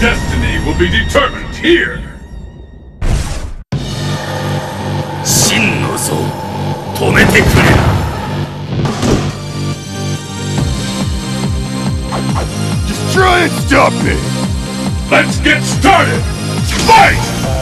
destiny will be determined here. 真の像止めてくれ Just try and stop me! Let's get started. Fight!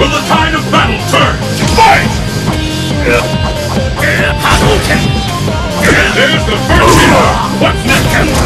Will the tide of battle turn? Fight! Hadouken! There's the first hero! What's next?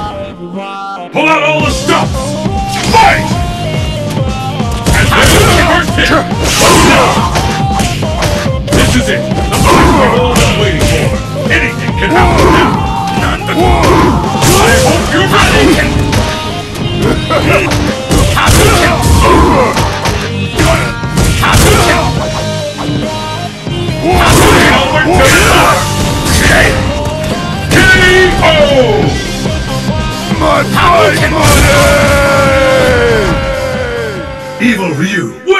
Pull out all the stuff! Fight! And this is the first hit! This is it! The moment we've all been waiting for! Anything can happen now! None but... I hope you're ready! Hadouken! Hadouken! Hadouken! Hadouken! Evil Ryu